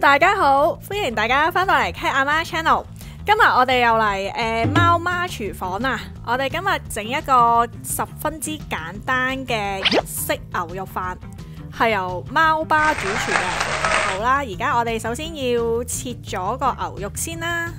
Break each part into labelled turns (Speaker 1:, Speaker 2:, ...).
Speaker 1: 大家好，歡迎大家翻到嚟 Cat 阿妈 Channel。今日我哋又嚟誒貓媽廚房啊！我哋今日整一個十分之簡單嘅日式牛肉飯，係由貓爸主厨嘅。好啦，而家我哋首先要切咗個牛肉先啦。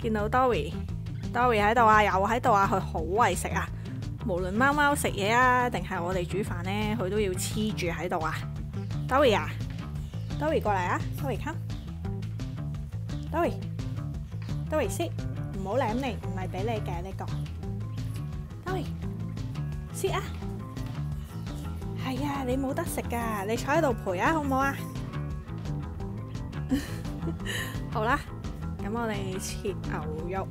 Speaker 1: 見到 Dory，Dory 喺度啊，又喺度啊，佢好為食啊！無論貓貓食嘢啊，定係我哋煮飯呢，佢都要黐住喺度啊！Dory 啊，Dory 過嚟啊，Dory come，Dory，Dory sit，唔好舐你，唔係俾你嘅呢個，Dory sit 啊，係啊，你冇得食噶，你坐喺度陪啊，好唔好啊？好啦，咁我哋切牛肉。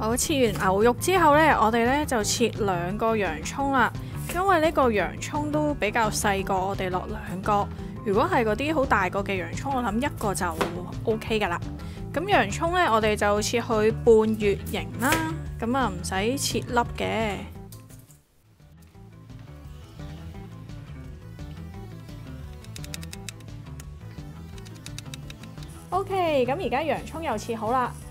Speaker 1: 好，切完牛肉之後呢，我哋呢就切兩個洋葱啦。因為呢個洋葱都比較細個，我哋落兩個。如果係嗰啲好大個嘅洋葱，我諗一個就 OK 噶啦。咁洋葱呢，我哋就切去半月形啦。咁啊，唔使切粒嘅。OK，咁而家洋葱又切好啦。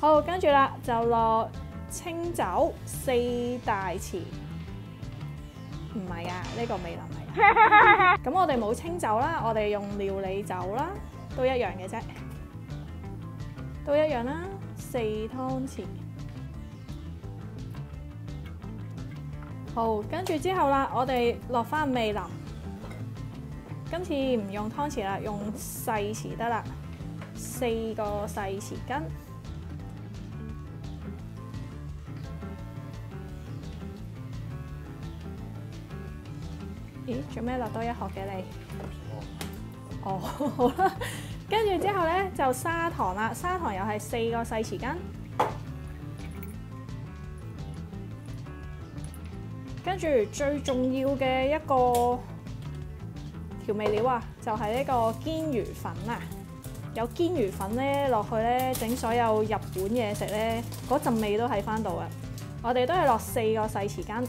Speaker 1: 好，跟住啦，就落清酒四大匙，唔係啊，呢個味淋嚟啊。咁我哋冇清酒啦，我哋用料理酒啦，都一樣嘅啫，都一樣啦，四湯匙。好，跟住之後啦，我哋落翻味淋，今次唔用湯匙啦，用細匙得啦，四個細匙羹。咦，做咩落多一盒嘅你？哦，好啦，跟住之後呢，就砂糖啦，砂糖又係四個細匙羹。跟住最重要嘅一個調味料啊，就係呢個堅魚粉啊！有堅魚粉呢，落去呢，整所有日本嘢食呢，嗰陣味都喺翻度啊！我哋都係落四個細匙羹。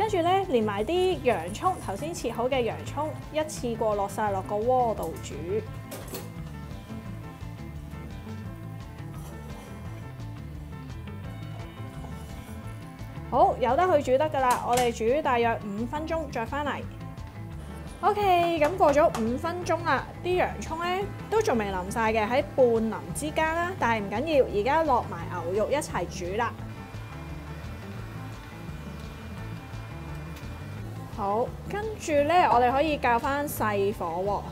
Speaker 1: 跟住咧，連埋啲洋葱，頭先切好嘅洋葱，一次過落晒落個鍋度煮。好，有得佢煮得噶啦，我哋煮大約五分鐘，再翻嚟。OK，咁過咗五分鐘啦，啲洋葱咧都仲未淋晒嘅，喺半淋之間啦，但係唔緊要，而家落埋牛肉一齊煮啦。好，跟住咧，我哋可以較翻細火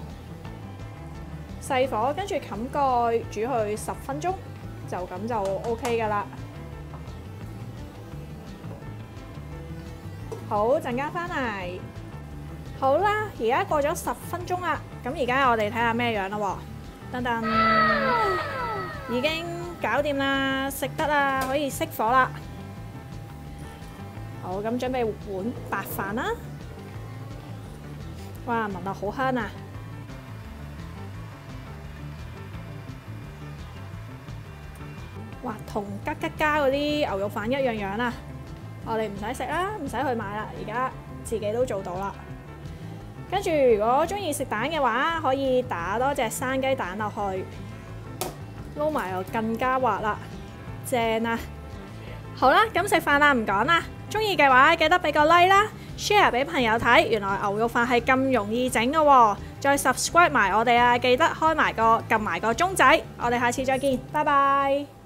Speaker 1: 喎，細火跟住冚蓋煮佢十分鐘，就咁就 OK 噶啦。好，陣間翻嚟，好啦，而家過咗十分鐘啦，咁而家我哋睇下咩樣啦喎，噔噔，已經搞掂啦，食得啦，可以熄火啦。好，咁準備碗白飯啦。哇，聞到好香啊！哇，同吉吉家嗰啲牛肉飯一樣樣啊！我哋唔使食啦，唔使去買啦，而家自己都做到啦。跟住，如果中意食蛋嘅話，可以打多隻生雞蛋落去，撈埋又更加滑啦。正啊！好啦，咁食飯啦，唔講啦。中意嘅話，記得俾個 like 啦，share 俾朋友睇。原來牛肉飯係咁容易整㗎，再 subscribe 埋我哋啊！記得開埋個撳埋個鐘仔。我哋下次再見，拜拜。